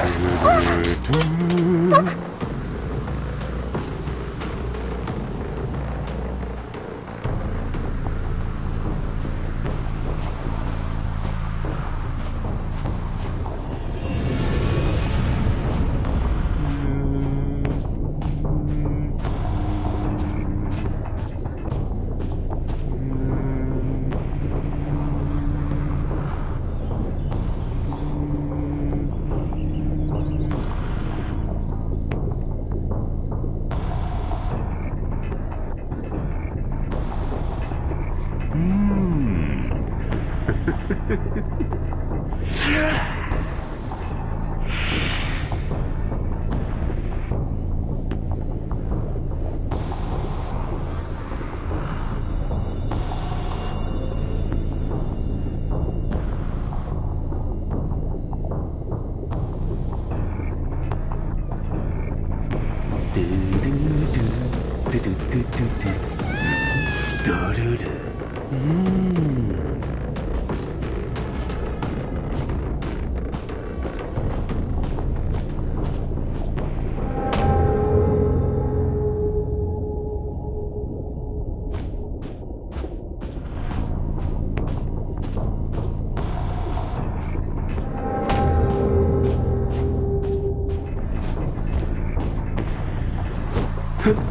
啊！啊！ル Mm-hmm.